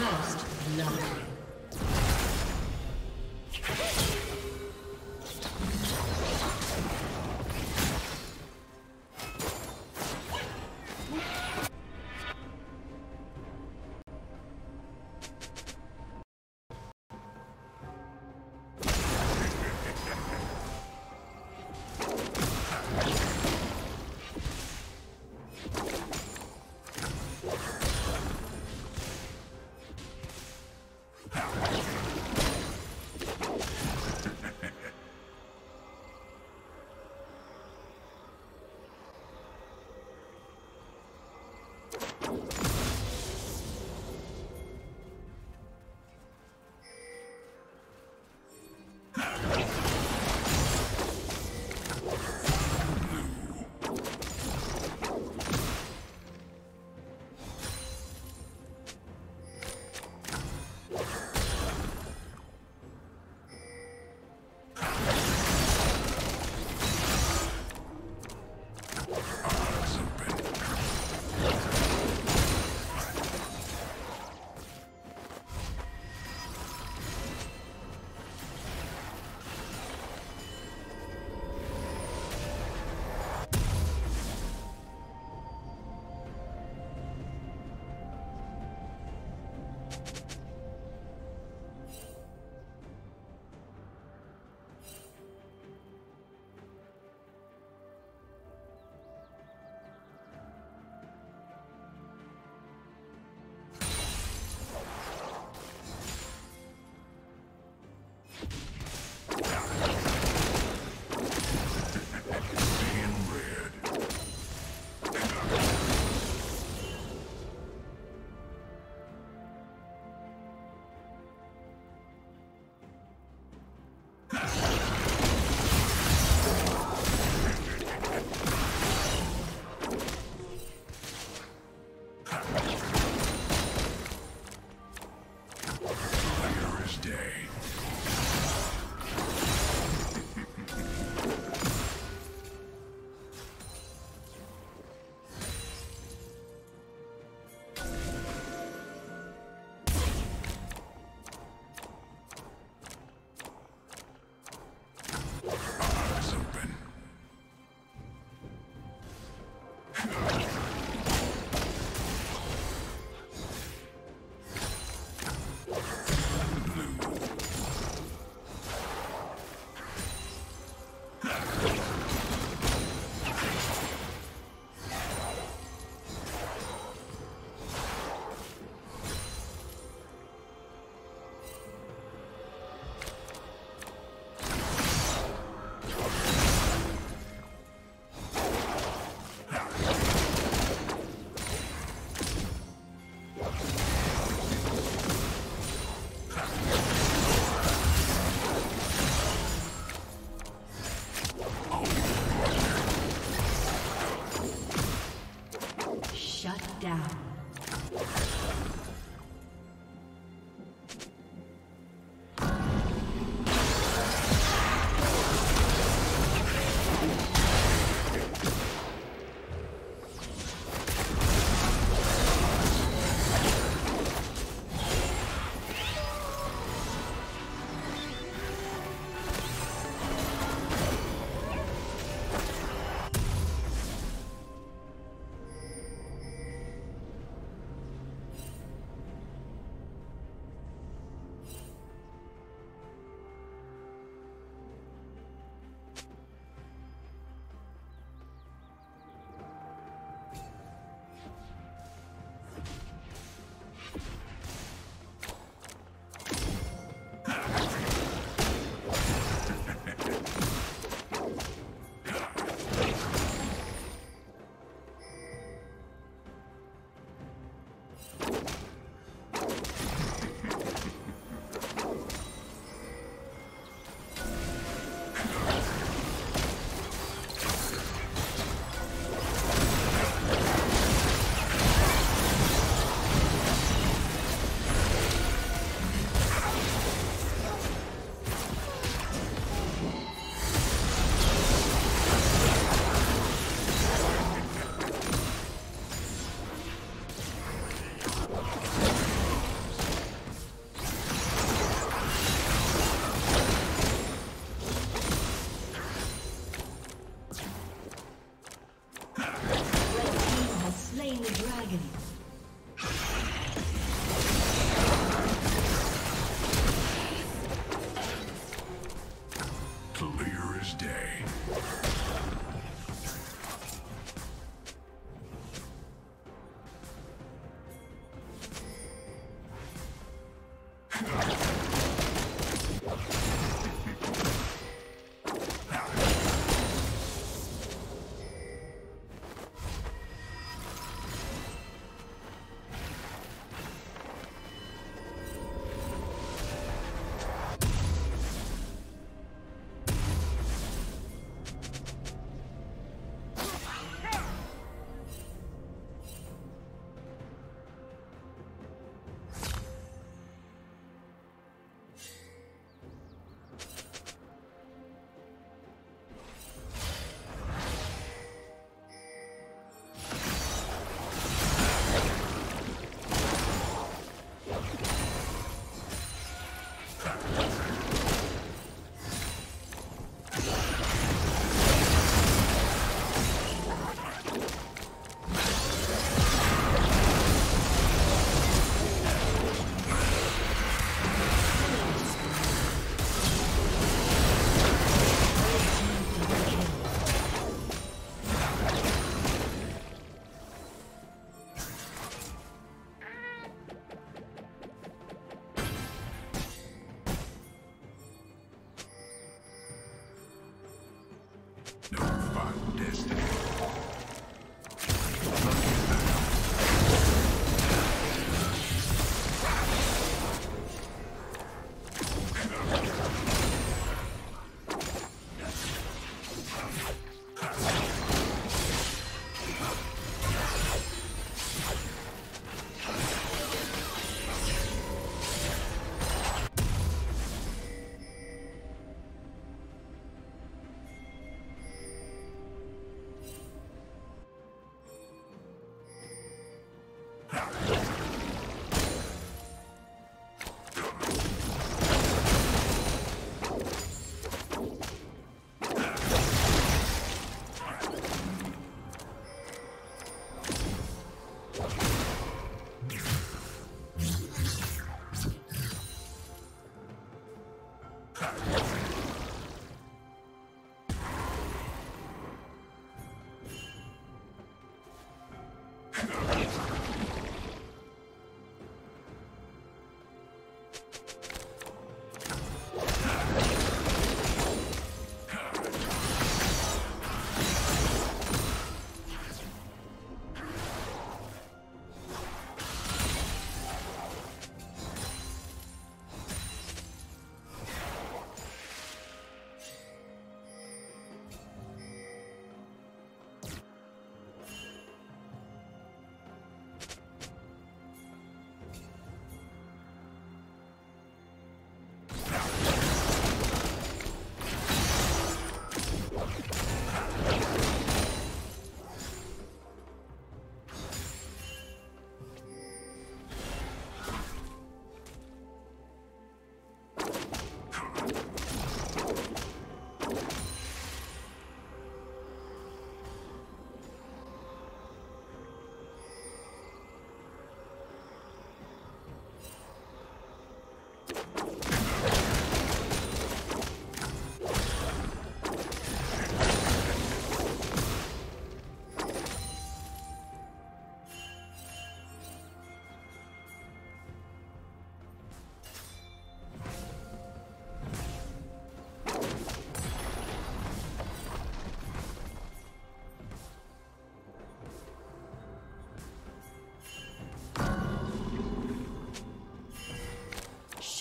First love. day.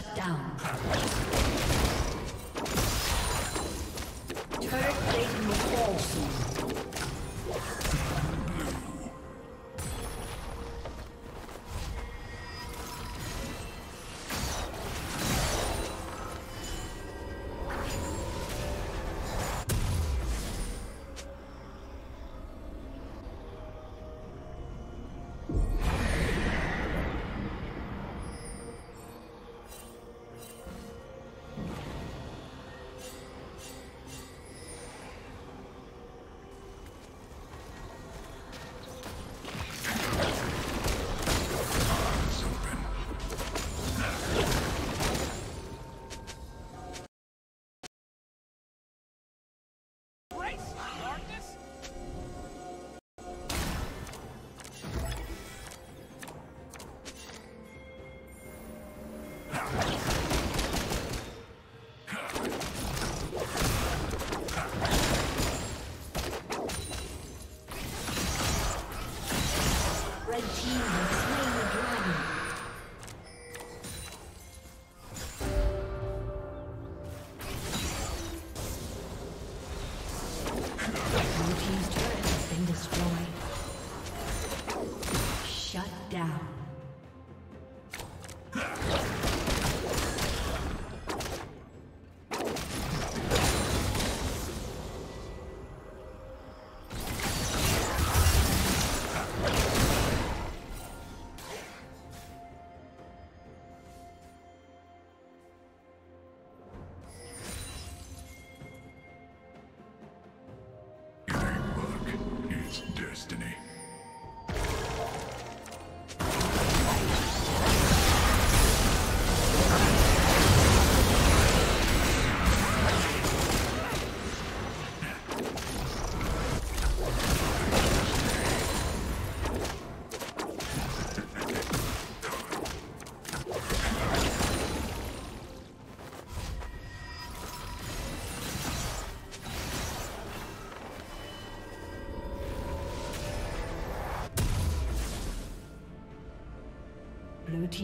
Shut down. Red team